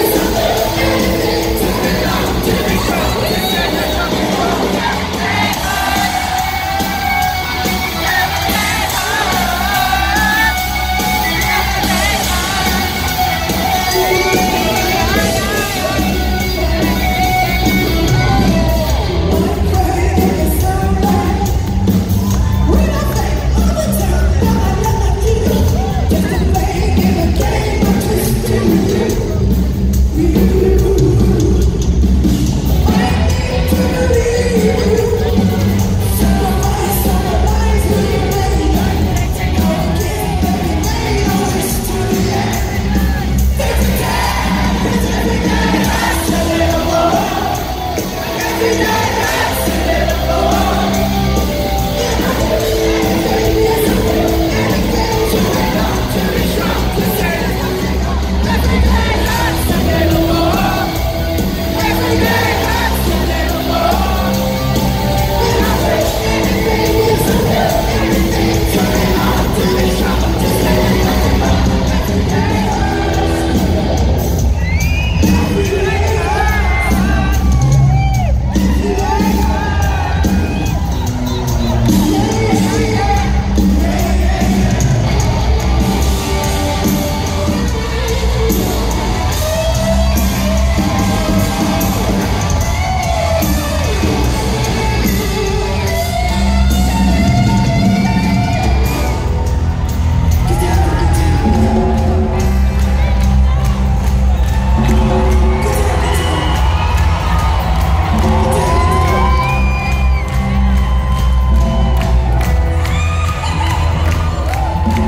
Yes.